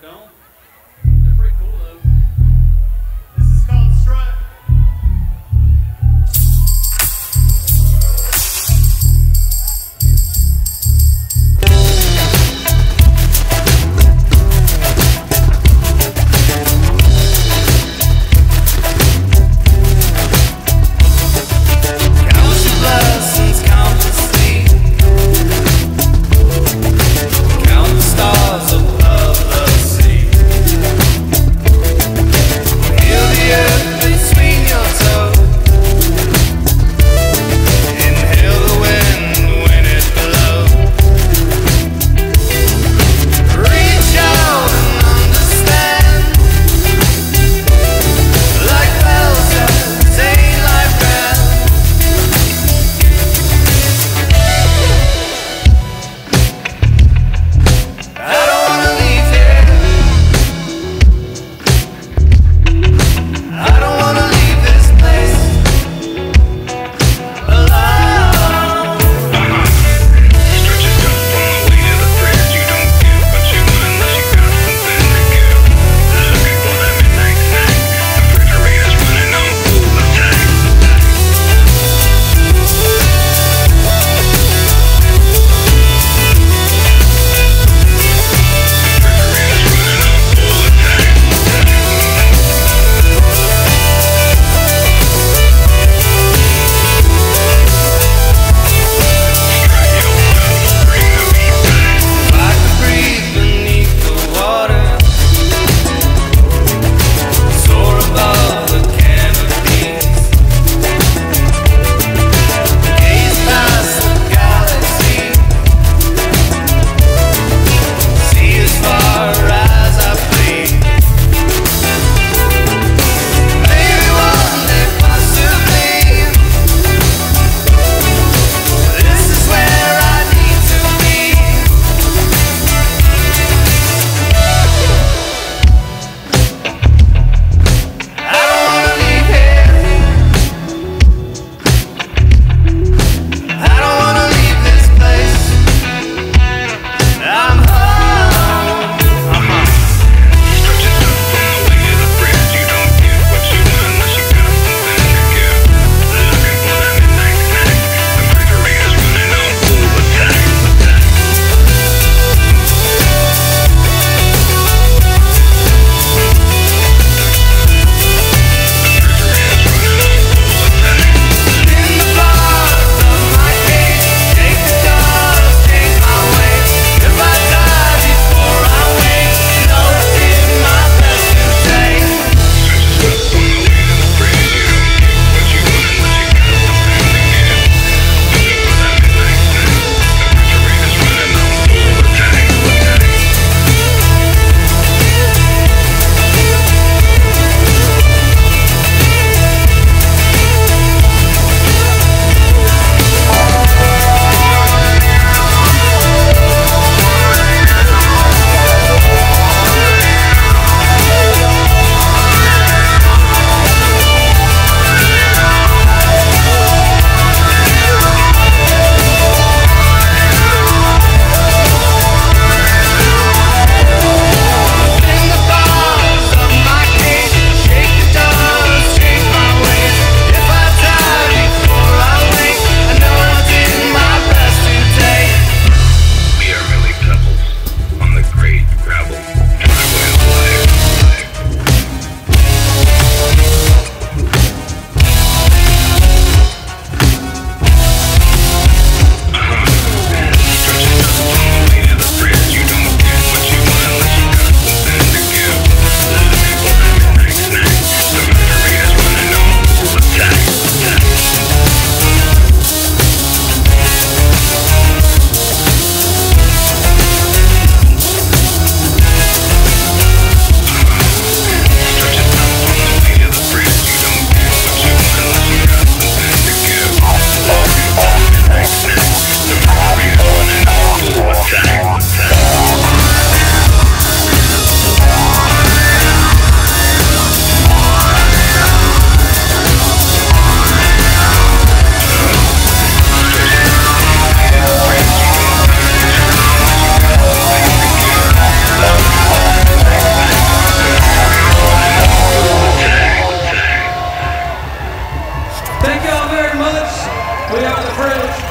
então We have the bridge.